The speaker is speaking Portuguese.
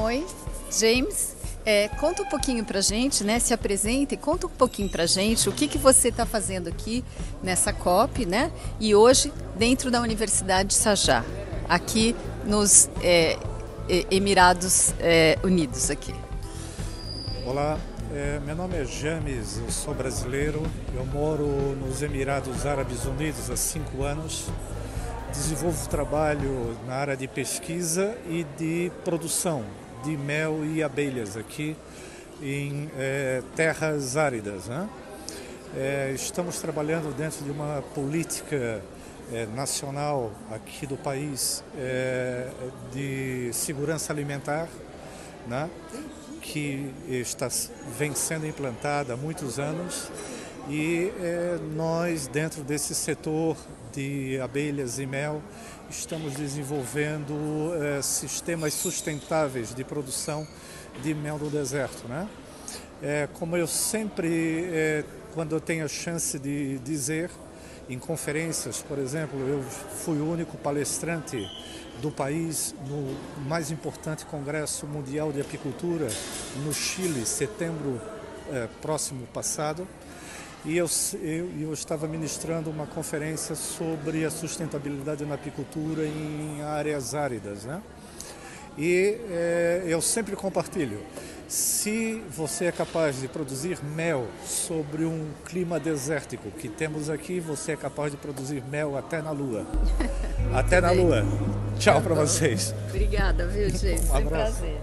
Oi, James. É, conta um pouquinho pra gente, né? Se apresenta e conta um pouquinho pra gente o que, que você está fazendo aqui nessa COP, né? E hoje dentro da Universidade de Sajá, aqui nos é, Emirados é, Unidos aqui. Olá, é, meu nome é James, eu sou brasileiro, eu moro nos Emirados Árabes Unidos há cinco anos. Desenvolvo trabalho na área de pesquisa e de produção de mel e abelhas aqui em é, terras áridas. Né? É, estamos trabalhando dentro de uma política é, nacional aqui do país de segurança alimentar, né? que está, vem sendo implantada há muitos anos e é, nós, dentro desse setor de abelhas e mel, estamos desenvolvendo é, sistemas sustentáveis de produção de mel do deserto. Né? É, como eu sempre, é, quando eu tenho a chance de dizer, em conferências, por exemplo, eu fui o único palestrante do país no mais importante Congresso Mundial de Apicultura no Chile, setembro é, próximo passado e eu, eu, eu, estava ministrando uma conferência sobre a sustentabilidade na apicultura em áreas áridas. Né? E é, eu sempre compartilho. Se você é capaz de produzir mel sobre um clima desértico que temos aqui, você é capaz de produzir mel até na Lua. até na Lua. Tchau para vocês. Obrigada, viu, gente? Um abraço. Foi um prazer.